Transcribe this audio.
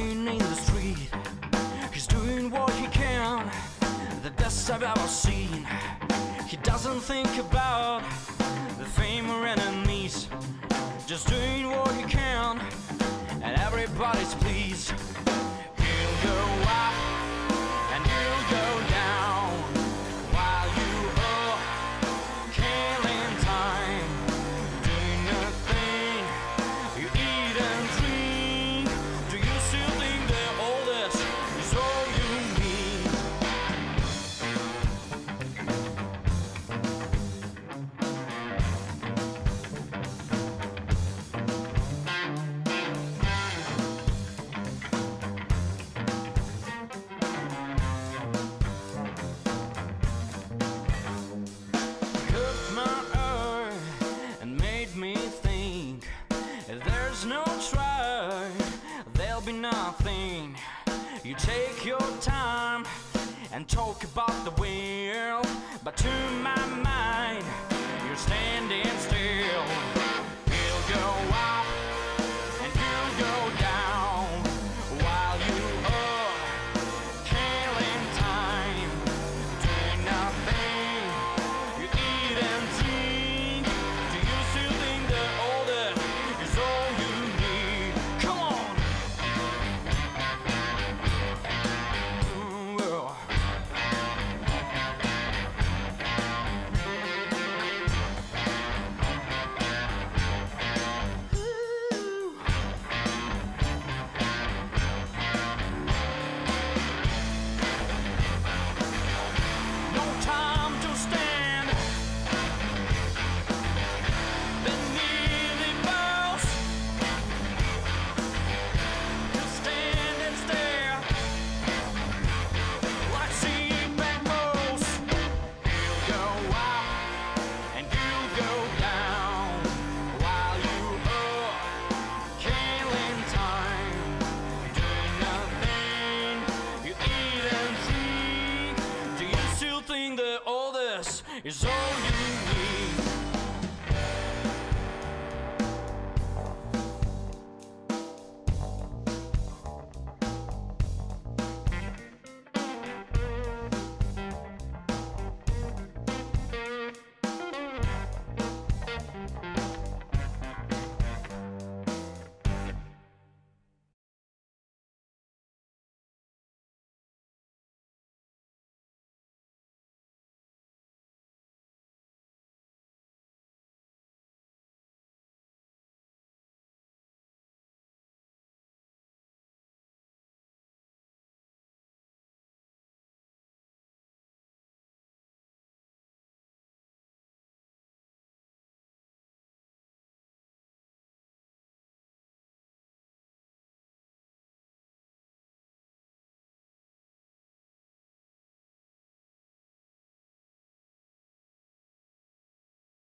in the street. He's doing what he can The best I've ever seen. He doesn't think about The fame or enemies. Just doing what he can And everybody's pleased. Take your time and talk about the world. But to my mind, is all you need.